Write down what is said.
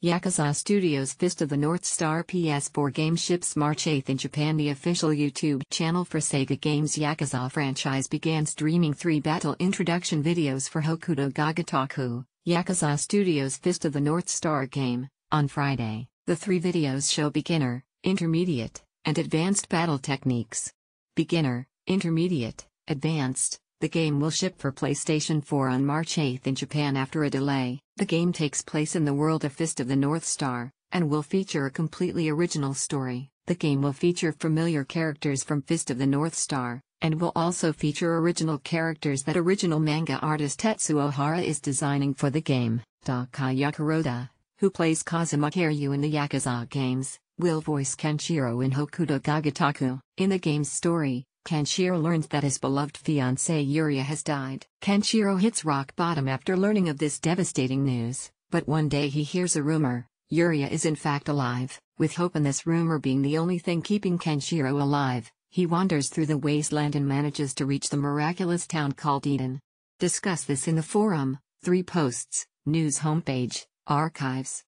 Yakuza Studios Fist of the North Star PS4 game ships March 8 in Japan. The official YouTube channel for Sega Games Yakuza franchise began streaming three battle introduction videos for Hokuto ga Gotoku, Yakuza Studios Fist of the North Star game, on Friday. The three videos show beginner, intermediate, and advanced battle techniques. Beginner, intermediate, advanced, the game will ship for PlayStation 4 on March 8 in Japan after a delay. The game takes place in the world of Fist of the North Star, and will feature a completely original story. The game will feature familiar characters from Fist of the North Star, and will also feature original characters that original manga artist Tetsuo Hara is designing for the game. Takaya Kuroda, who plays Kazuma Kiryu in the Yakuza games, will voice Kenshiro in Hokuto ga Gotoku. In the game's story, Kenshiro learns that his beloved fiancée Yuria has died. Kenshiro hits rock bottom after learning of this devastating news, but one day he hears a rumor Yuria is in fact alive. With hope in this rumor being the only thing keeping Kenshiro alive, he wanders through the wasteland and manages to reach the miraculous town called Eden. Discuss this in the forum, 3 posts, news homepage, archives.